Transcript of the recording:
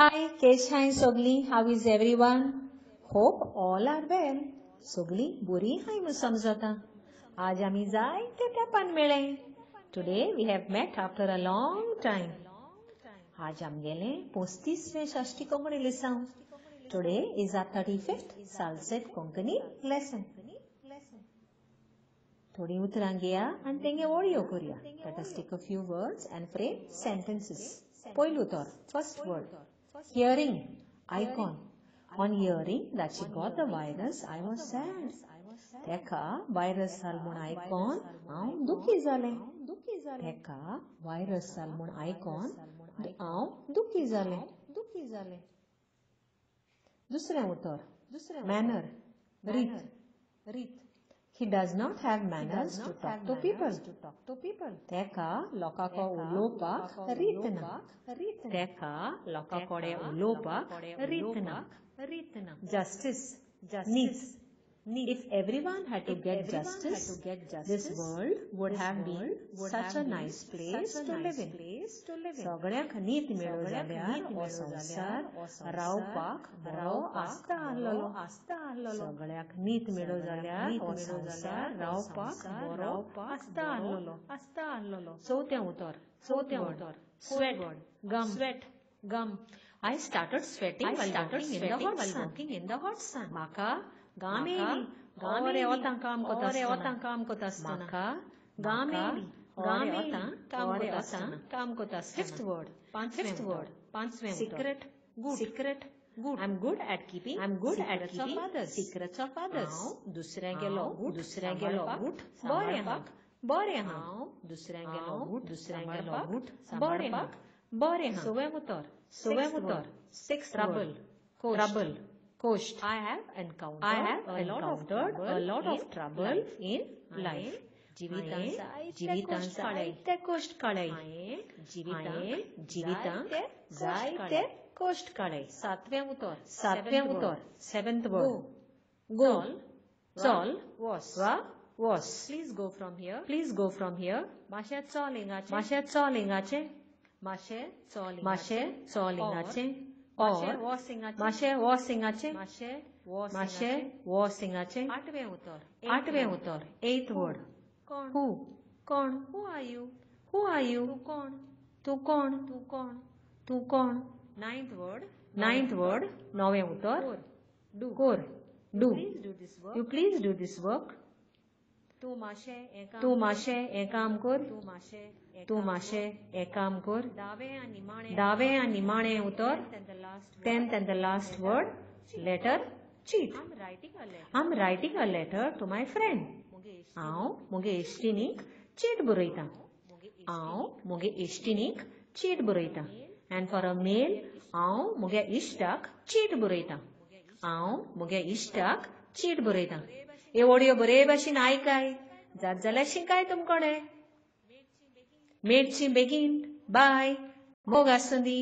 Hi, Keshain Sogli. How is everyone? Hope all are well. Sogli, buri hai mu samjata. Aaj ami zai teta pan mele. Today we have met after a long time. Aaj am gele 35ve shashti komari lesson. Today is our 35th Salset Konkani lesson. थोडी उतरांक घेया आनी तेंगे audio करूया let us take a few words and frame sentences पयलू तर first word hearing icon on hearing that she got the virus I was sad तेका virus जाल म्हूण icon हांव दुखी जालें तेका वायरस जाल म्हूण आयकॉन हांव दुखी जालें दुखी जालें दुसरें उतर दुसरें मॅनर रीत रीत He does not have manners, to, talk to, manners to talk to people. Teka lokako ulopa ritna. Teka lokako ulopa ritna. Justice. Justice. Needs. रीत ना justice needs If everyone had to get justice, this world would have been such a nice place to live in. सगळ्यांक नीत मेळो जाल्यार हो संवसार रावपाक बरो आसता आसलोलो आसता आसलोलो सगळ्यांक नीत मेळो जाल्यार हो संवसार रावपाक बरो आसता आसलोलो आसता आसलोलो चवथें उतर चवथें उतर sweat gum sweat gum I started sweating while walking in the hot sun. walking in the hot sun. म्हाका 가메리 가메리 어떤 감고 다스나 어떤 감고 다스나 마카 가메리 가메리 어떤 어떤 감고 다스나 fifth word fifth word पाँचवें secret good secret good I'm good at keeping I'm good secrets at keeping of others. secrets of others दुसऱ्यांगेलो good दुसऱ्यांगेलो good बरें पाक बरें हांव दुसऱ्यांगेलो good दुसऱ्यांगेलो good बरें पाक बरें हांव सवें उतर सवें उतर six trouble trouble Coached. I have encountered, I have a lot of trouble, a lot of trouble life. in life. ජීවිතං ජීවිතං සාහිත්‍ය කෝෂ්ඨ කලයි ජීවිතං ජීවිතං සාහිත්‍ය කෝෂ්ඨ කලයි සත්වයම් උතෝර සත්වයම් උතෝර seventh word. goal sol was wa was please go from here. Please go from here. মাসে চ লিঙ্গ আছে মাসে চ লিঙ্গ আছে মাসে চ লিঙ্গ আছে চ লিঙ্গ আছে सिंगाचे माशे माशे वो सिंगाचे आठवें उतर आठवें उतर एथ वर्ड कोण हू कोण who are you who are you तू कोण तू कोण तू कोण तू कोण नाइन्थ वर्ड नाइन्थ वर्ड नवे उतर do core do you please do this work तू माशे तू माशे हे काम कर। तू माशे तू माशे हे काम कर। दावे दावे आनी माणे उतर। Tenth and the last word. Letter cheat. I'm writing a letter. To my friend. हांव मुगे इश्टिनीक चीट बरयतां हांव मुगे इश्टिनीक चीट बरयतां एंड फॉर अ मेल हांव मुगे इश्टाक चीट बरयतां हांव मुगे इश्टाक चीट बरयतां हे ओडयो बरे भाशेन आयकाय जात जाल्यार शिकाय तुमकोडे? मेडची बेगीन बाय मोग आसुंदी